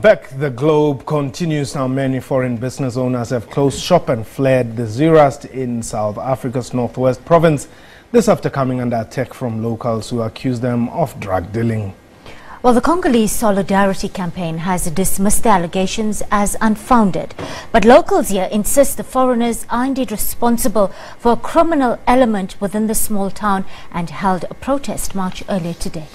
Back the globe continues now. Many foreign business owners have closed shop and fled the Zerast in South Africa's northwest province. This after coming under attack from locals who accuse them of drug dealing. Well, the Congolese Solidarity Campaign has dismissed the allegations as unfounded. But locals here insist the foreigners are indeed responsible for a criminal element within the small town and held a protest march earlier today.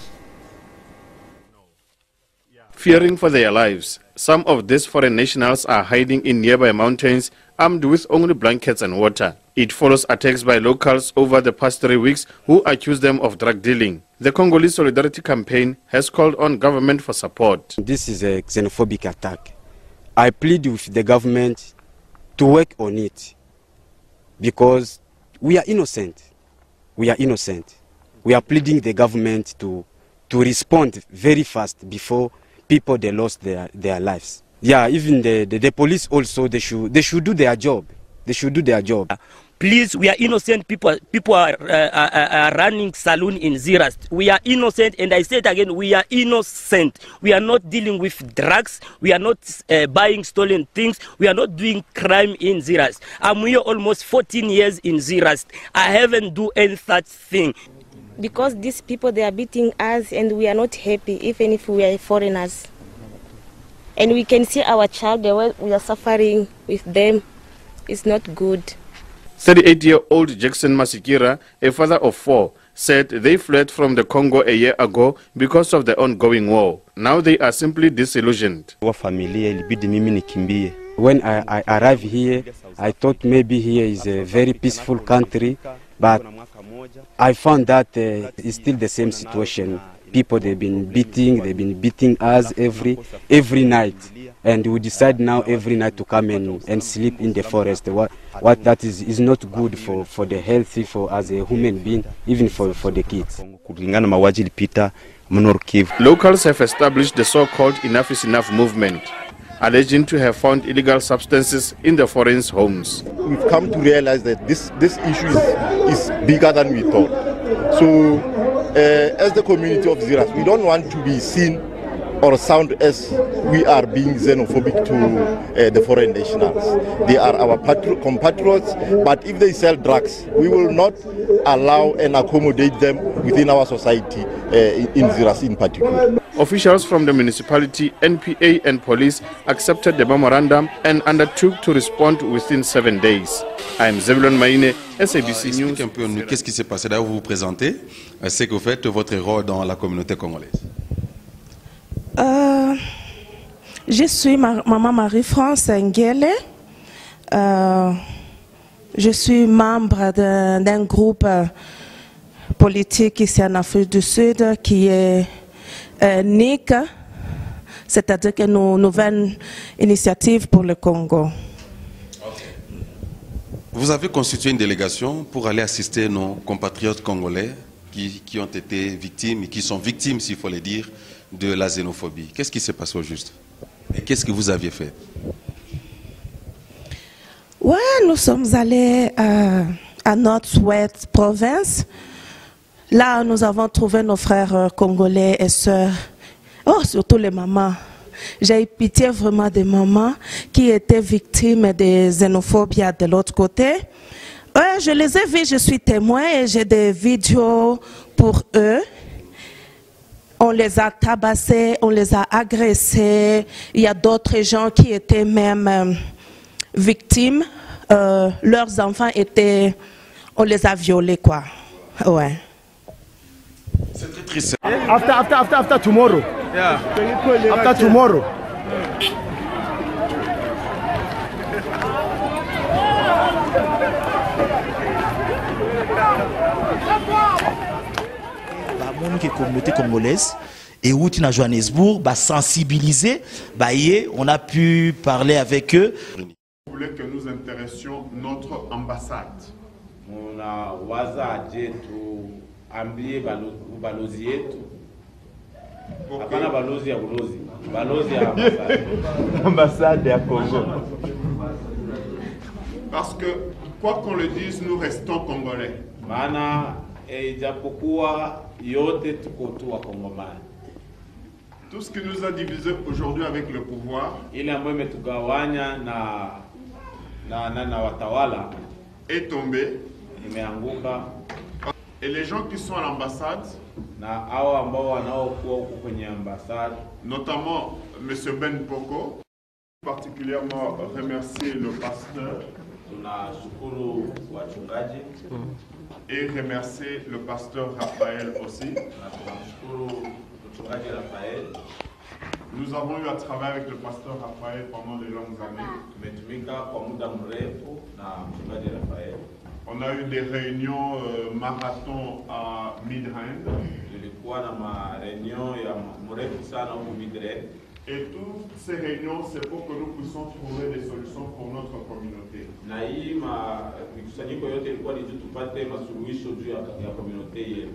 Fearing for their lives, some of these foreign nationals are hiding in nearby mountains armed with only blankets and water. It follows attacks by locals over the past three weeks who accuse them of drug dealing. The Congolese Solidarity Campaign has called on government for support. This is a xenophobic attack. I plead with the government to work on it because we are innocent. We are innocent. We are pleading the government to, to respond very fast before people they lost their, their lives. Yeah, even the, the, the police also they should they should do their job. They should do their job. Please, we are innocent people. People are, uh, are, are running saloon in Zirast. We are innocent, and I say it again: we are innocent. We are not dealing with drugs. We are not uh, buying stolen things. We are not doing crime in Zirast. I'm here almost 14 years in Zirast. I haven't do any such thing. Because these people they are beating us and we are not happy even if we are foreigners and we can see our child the way we are suffering with them it's not good 38-year-old Jackson Masikira, a father of four, said they fled from the Congo a year ago because of the ongoing war. Now they are simply disillusioned. Wa familia ilibidi mimi nikimbie. When I, I arrived here, I thought maybe here is a very peaceful country, but I found that uh, it's still the same situation. People they've been beating, they've been beating us every every night, and we decide now every night to come and, and sleep in the forest. What what that is is not good for for the healthy for as a human being, even for for the kids. Locals have established the so-called Enough is Enough movement, alleging to have found illegal substances in the foreigners' homes. we've come to realize that this, this issue is, is bigger than we thought. So, uh, as the community of Ziras, we don't want to be seen or sound as we are being xenophobic to uh, the foreign nationals. They are our patri- compatriots, but if they sell drugs, we will not allow and accommodate them within our society, uh, in Ziras in particular. Officials from the municipality, NPA and police accepted the memorandum and undertook to respond within seven days. I am Zebulon Maine, SABC News. Expliquez un peu nous qu'est-ce qui s'est passé? D'ailleurs, vous vous présentez, euh, c'est que vous faites votre rôle dans la communauté congolaise. Euh, je suis ma- Maman Marie-France Nguele. Euh, je suis membre d'un groupe politique ici en Afrique du Sud qui est NIC, c'est-à-dire que nous nouvelle initiative pour le Congo. Vous avez constitué une délégation pour aller assister nos compatriotes congolais qui, qui ont été victimes et qui sont victimes, s'il faut le dire, de la xénophobie. Qu'est-ce qui s'est passé au juste? Et qu'est-ce que vous aviez fait? Ouais, nous sommes allés euh, à notre ouest province. Là, nous avons trouvé nos frères euh, congolais et sœurs. Oh, surtout les mamans. J'ai eu pitié vraiment des mamans qui étaient victimes de xénophobie de l'autre côté. Ouais, je les ai vus, je suis témoin et j'ai des vidéos pour eux. On les a tabassés, on les a agressés. Il y a d'autres gens qui étaient même euh, victimes. Euh, leurs enfants étaient, on les a violés quoi. Ouais. C'est très triste. After, after, after, after tomorrow. Yeah. After tomorrow? bamoni ke communauté congolaise euti na johannesbourg basensibiliser baye on a pu parler avec eux Vous voulez que nous intéressions notre ambassade. Tuambie balo- balozi yetu hapana balozi ya ulozi balozi ya ambasade Ambassade ya Congo. Parce que, quoi qu'on le dise, nous restons congolais. maana eh, ijapokuwa yote tuko tu wakongomani Tout ce qui nous a divisés aujourd'hui avec le pouvoir ile ambayo imetugawanya na, na, na, na watawala est tombé. imeanguka Et les gens qui sont à l'ambassade, notamment M. Ben Poko, particulièrement remercier le pasteur et remercier le pasteur Raphaël aussi. Nous avons eu à travailler avec le pasteur Raphaël pendant de longues années. On a eu des réunions euh, marathon à Midrand. Na ya mrefu sana Et toutes ces réunions, c'est pour que nous puissions trouver des solutions pour notre communauté. na hii ma- mikusanyiko yote ilikuwa ni juu tupate masuluhisho juu ya, ya komunote yetu.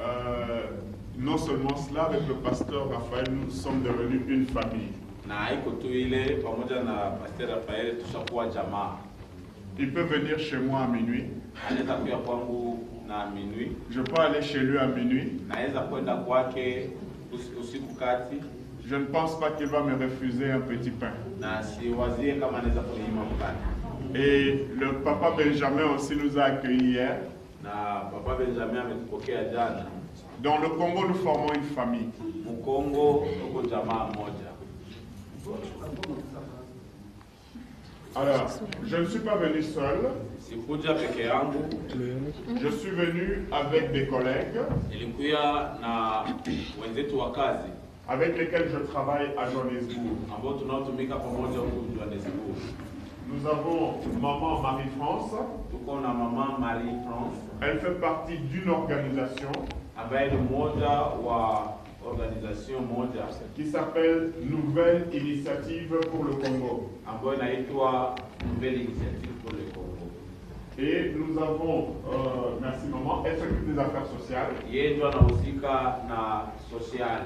Euh, non seulement cela, avec le pasteur Raphaël, nous sommes devenus une famille. Na haiko tu ile, pamoja na Pastor Rafael tushakuwa jamaa. Il peut venir chez moi à minuit. Je peux aller chez lui à minuit. Je ne pense pas qu'il va me refuser un petit pain. Et le papa Benjamin aussi nous a accueillis hier. Dans le Congo, nous formons une famille. Mkongo tuko jamaa moja. Alors, je ne suis pas venu seul. Je suis venu avec des collègues avec lesquels je travaille à Johannesburg. Nous avons maman Marie-France. Marie France Elle fait partie d'une organisation organisation moja qui s'appelle Nouvelle Initiative pour le Congo. ambayo inaitwa Nouvelle Initiative pour le Congo. Et nous avons, euh, merci maman, elle s'occupe des affaires sociales. Yeye ndio anahusika na social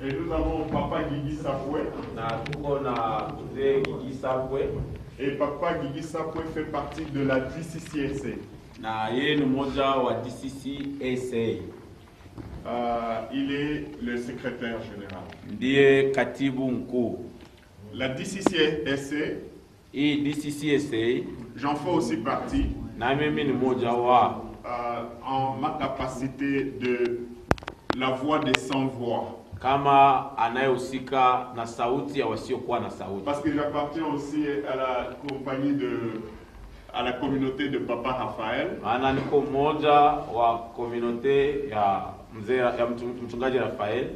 Et nous avons papa Guigui Sapoué. na tuko na mzee Gigi Sabwe Et papa Guigui Sapoué fait partie de la DCCSA. na yeye ni mmoja wa DCCSA, Euh, il est le secrétaire général. ndiye katibu mkuu. La DCCSA, Hii DCCSA j'en fais aussi partie na mimi ni mmoja wa euh, en ma capacité de la voix des sans-voix. kama anayehusika na sauti ya wasiokuwa na sauti, Parce que j'appartiens aussi à la compagnie de, à la communauté de Papa Raphaël. maana niko mmoja wa komunote ya mzee mchungaji Rafael,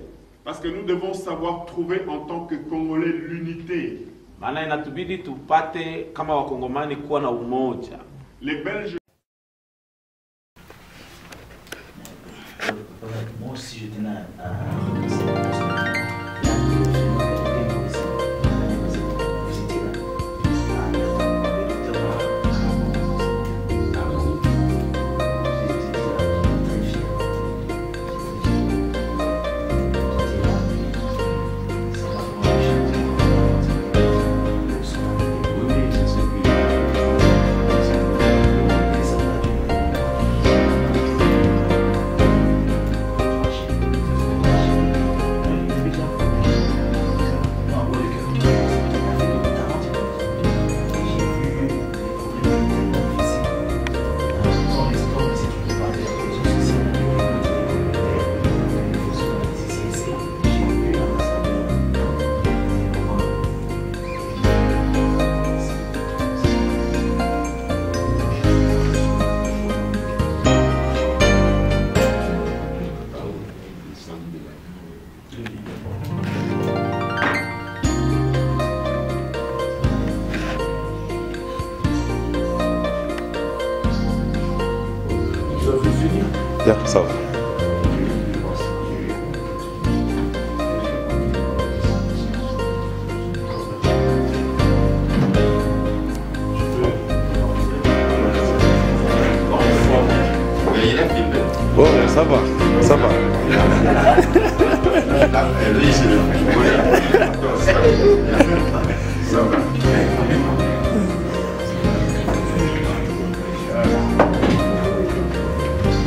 Parce que nous devons savoir trouver en tant que Congolais l'unité. maana inatubidi tupate kama wakongomani kuwa na umoja. Les Belges Moi aussi, je tenais à ça. Bon, ça va, ça va.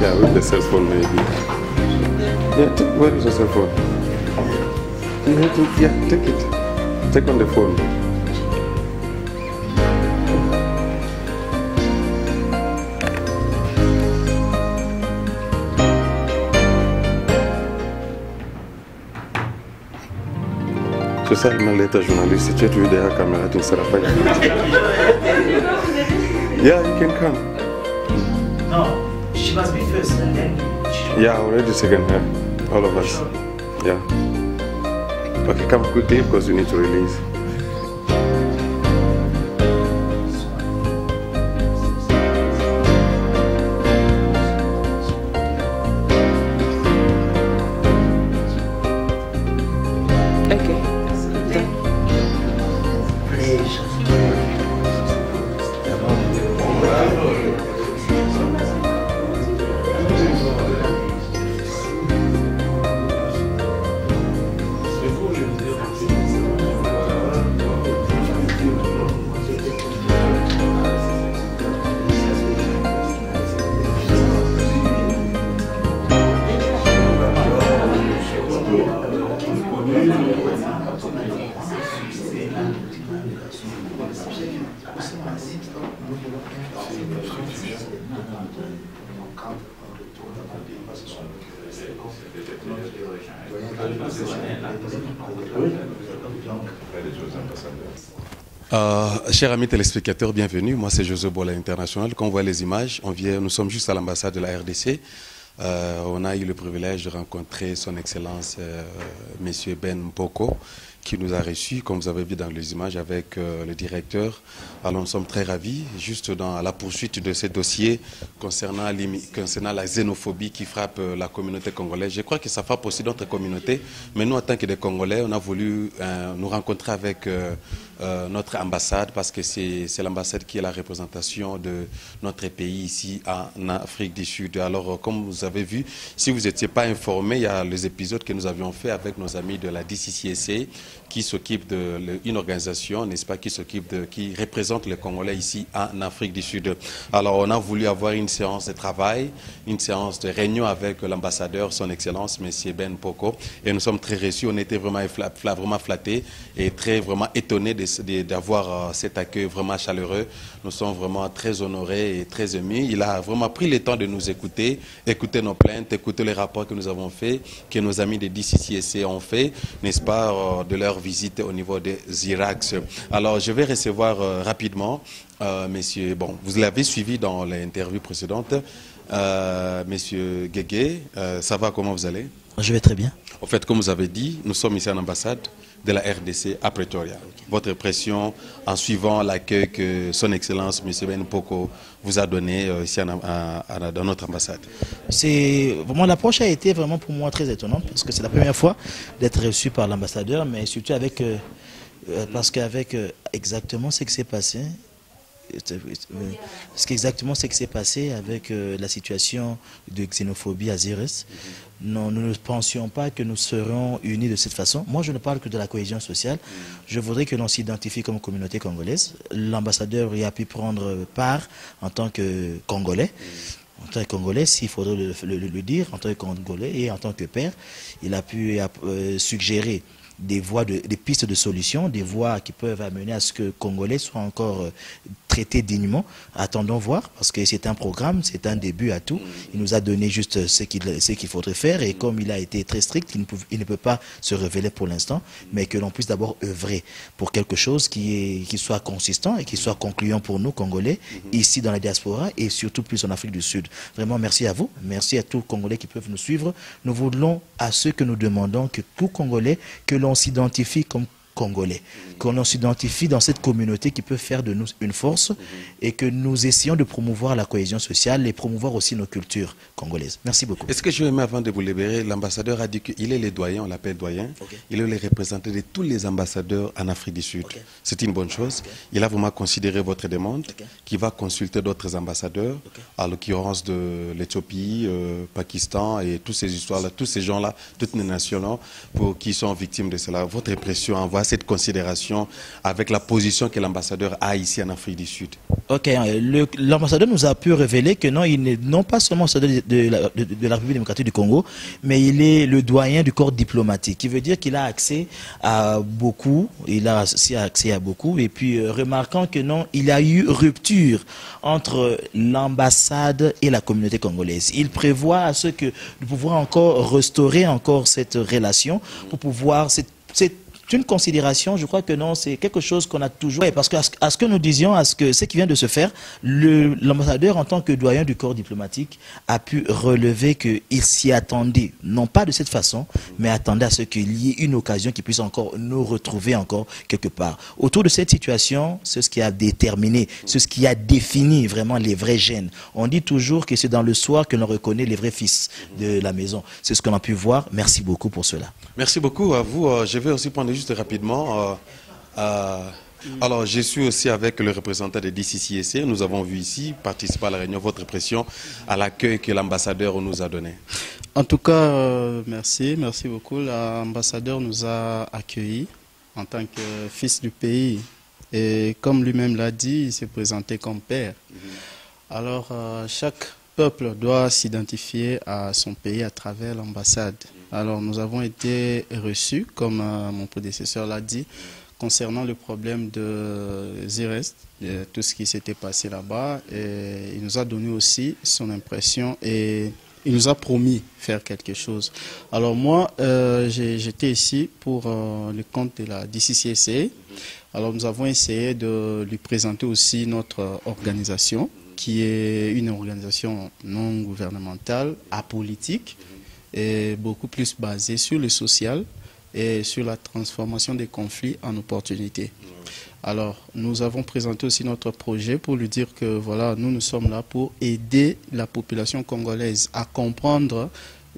Yeah, with the cell phone maybe. Yeah, take, where is your cell phone? You have to, yeah, take it. Take on the phone. C'est ça, journaliste. Si tu es toujours derrière la caméra, tu ne seras pas. Yeah, you can come. No, she must be first and then Yeah, already second here. All of us. Yeah. Okay, come quickly because you need to release. Euh, chers amis téléspectateurs, bienvenue. Moi, c'est José Bola International. Quand on voit les images, on vient, nous sommes juste à l'ambassade de la RDC. Euh, on a eu le privilège de rencontrer son Excellence euh, Monsieur Ben Mpoko, qui nous a reçus, comme vous avez vu dans les images, avec euh, le directeur. Alors nous sommes très ravis, juste dans la poursuite de ces dossiers concernant, concernant la xénophobie qui frappe euh, la communauté congolaise. Je crois que ça frappe aussi d'autres communautés, mais nous, en tant que des Congolais, on a voulu euh, nous rencontrer avec euh, notre ambassade, parce que c'est l'ambassade qui est la représentation de notre pays ici en Afrique du Sud. Alors, euh, comme vous avez vu, si vous n'étiez pas informé, il y a les épisodes que nous avions fait avec nos amis de la DCCSA, qui s'occupe de le- une organisation, n'est-ce pas, qui s'occupe de, qui représente les Congolais ici en Afrique du Sud. Alors, on a voulu avoir une séance de travail, une séance de réunion avec l'ambassadeur, son Excellence, Monsieur Ben Poko, et nous sommes très reçus. On était vraiment, vraiment flattés et très vraiment étonnés de- d'avoir euh, cet accueil vraiment chaleureux. Nous sommes vraiment très honorés et très émus. Il a vraiment pris le temps de nous écouter, écouter nos plaintes, écouter les rapports que nous avons faits, que nos amis de DCCSC ont fait, n'est-ce pas, euh, de leur visite au niveau des Irax. Alors, je vais recevoir euh, rapidement, euh, messieurs, bon, vous l'avez suivi dans l'interview précédente, euh, monsieur Guégué, euh, ça va, comment vous allez? Je vais très bien. En fait, comme vous avez dit, nous sommes ici à l'ambassade de la RDC à Pretoria. Votre impression en suivant l'accueil que Son Excellence M. Ben Poko vous a donné euh, ici dans notre ambassade vraiment l'approche a été vraiment pour moi très étonnante parce que c'est la première fois d'être reçu par l'ambassadeur, mais surtout avec euh, euh, parce qu'avec exactement ce qui s'est passé, ce qui exactement ce qui s'est passé avec euh, la situation de xénophobie à Zérès, non, nous ne pensions pas que nous serions unis de cette façon. Moi, je ne parle que de la cohésion sociale. Je voudrais que l'on s'identifie comme communauté congolaise. L'ambassadeur y a pu prendre part en tant que Congolais. En tant que Congolais, s'il faudrait le, le- le dire, en tant que Congolais et en tant que père, il a pu euh, suggérer des voies, de, des pistes de solutions, des voies qui peuvent amener à ce que Congolais soient encore euh, traités dignement. Attendons voir, parce que c'est un programme, c'est un début à tout. Il nous a donné juste ce qu'il qu'il faudrait faire, et comme il a été très strict, il ne, peut, il ne peut pas se révéler pour l'instant, mais que l'on puisse d'abord œuvrer pour quelque chose qui, est, qui soit consistant et qui soit concluant pour nous, Congolais, ici dans la diaspora et surtout plus en Afrique du Sud. Vraiment, merci à vous, merci à tous les Congolais qui peuvent nous suivre. Nous voulons à ceux que nous demandons que tout Congolais, que l'on s'identifie comme Congolais, que l'on s'identifie dans cette communauté qui peut faire de nous une force et que nous essayons de promouvoir la cohésion sociale et promouvoir aussi nos cultures congolaises. Merci beaucoup. Est-ce que je aimé avant de vous libérer, l'ambassadeur a dit qu'il est le doyen, on l'appelle doyen, il est le représentant de tous les ambassadeurs en Afrique du Sud. C'est une bonne chose. Il a vraiment considéré votre demande, qui va consulter d'autres ambassadeurs, à l'occurrence de l'Éthiopie, euh, Pakistan et toutes ces histoires-là, tous ces gens-là, toutes les nations-là, qui sont victimes de cela. Votre impression en voit cette considération avec la position que l'ambassadeur a ici en Afrique du Sud. Ok, le- l'ambassadeur nous a pu révéler que non, il n'est non pas seulement ambassadeur de, de la, de- de la République démocratique du Congo, mais il est le doyen du corps diplomatique, qui veut dire qu'il a accès à beaucoup, il a aussi accès à beaucoup, et puis euh, remarquant que non, il y a eu rupture entre l'ambassade et la communauté congolaise. Il prévoit à ce que nous pouvons encore restaurer encore cette relation pour pouvoir, c'est une considération, je crois que non, c'est quelque chose qu'on a toujours. Ouais, parce que à ce, à ce que nous disions, à ce que ce qui vient de se faire, l'ambassadeur, en tant que doyen du corps diplomatique, a pu relever qu'il s'y attendait, non pas de cette façon, mais attendait à ce qu'il y ait une occasion qui puisse encore nous retrouver encore quelque part. Autour de cette situation, c'est ce qui a déterminé, c'est ce qui a défini vraiment les vrais gènes. On dit toujours que c'est dans le soir que l'on reconnaît les vrais fils de la maison. C'est ce qu'on a pu voir. Merci beaucoup pour cela. Merci beaucoup à vous. Euh, Je vais aussi prendre juste rapidement. euh, euh, alors, je suis aussi avec le représentant de DCCSC. Nous avons vu ici participer à la réunion votre pression à l'accueil que l'ambassadeur nous a donné. En tout cas, euh, merci, merci beaucoup. L'ambassadeur nous a accueillis en tant que fils du pays. Et comme lui-même l'a dit, il s'est présenté comme père. Alors, euh, chaque peuple doit s'identifier à son pays à travers l'ambassade. Alors, nous avons été reçus, comme euh, mon prédécesseur l'a dit, concernant le problème de Zirest, tout ce qui s'était passé là-bas. Il nous a donné aussi son impression et il nous a promis faire quelque chose. Alors moi, euh, j'étais ici pour euh, le compte de la DCCSA. Alors nous avons essayé de lui présenter aussi notre organisation, qui est une organisation non gouvernementale, apolitique, et beaucoup plus basée sur le social et sur la transformation des conflits en opportunités. Alors, nous avons présenté aussi notre projet pour lui dire que voilà, nous nous sommes là pour aider la population congolaise à comprendre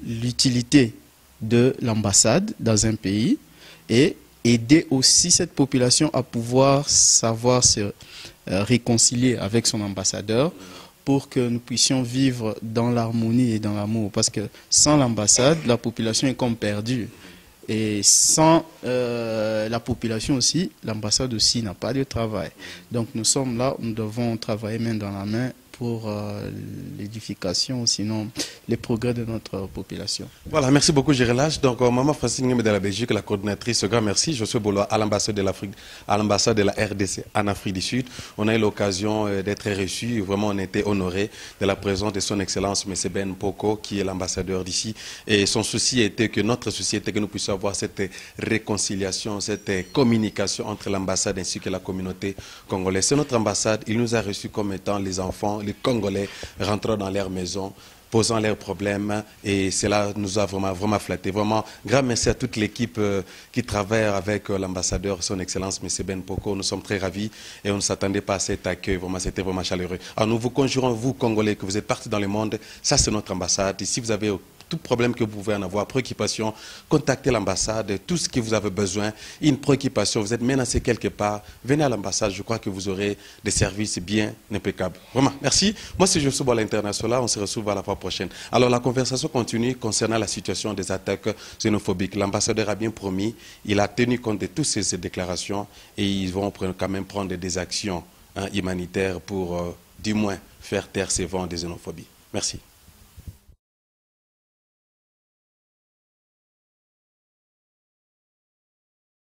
l'utilité de l'ambassade dans un pays et aider aussi cette population à pouvoir savoir se euh, réconcilier avec son ambassadeur pour que nous puissions vivre dans l'harmonie et dans l'amour. Parce que sans l'ambassade, la population est comme perdue. Et sans euh, la population aussi, l'ambassade aussi n'a pas de travail. Donc nous sommes là, nous devons travailler main dans la main pour euh, l'édification, sinon les progrès de notre population. Voilà, merci beaucoup, relâche. Donc, euh, Maman Francine de la Belgique, la coordinatrice, grand merci. Je suis Bolo à l'ambassade de l'Afrique, à l'ambassade de la RDC en Afrique du Sud. On a eu l'occasion euh, d'être reçus. Vraiment, on était honorés de la présence de son Excellence, M. Ben Poko, qui est l'ambassadeur d'ici. Et son souci était que, notre souci était que nous puissions avoir cette réconciliation, cette communication entre l'ambassade ainsi que la communauté congolaise. C'est notre ambassade. Il nous a reçus comme étant les enfants, les Congolais rentrant dans leur maison posant leurs problèmes et cela nous a vraiment, vraiment flatté. Vraiment, grand merci à toute l'équipe euh, qui travaille avec euh, l'ambassadeur, son Excellence, M. Ben Poko. Nous sommes très ravis et on ne s'attendait pas à cet accueil. Vraiment, c'était vraiment chaleureux. Alors, nous vous conjurons, vous, Congolais, que vous êtes partis dans le monde. Ça, c'est notre ambassade. Et si vous avez tout problème que vous pouvez en avoir, préoccupation, contactez l'ambassade, tout ce que vous avez besoin, une préoccupation, vous êtes menacé quelque part, venez à l'ambassade, je crois que vous aurez des services bien impeccables. Vraiment, merci. Moi, c'est Josué Bola International, on se retrouve à la fois prochaine. Alors, la conversation continue concernant la situation des attaques xénophobiques. L'ambassadeur a bien promis, il a tenu compte de toutes ces, déclarations et ils vont quand même prendre des actions hein, humanitaires pour, euh, du moins, faire taire ces vents de xénophobie. Merci.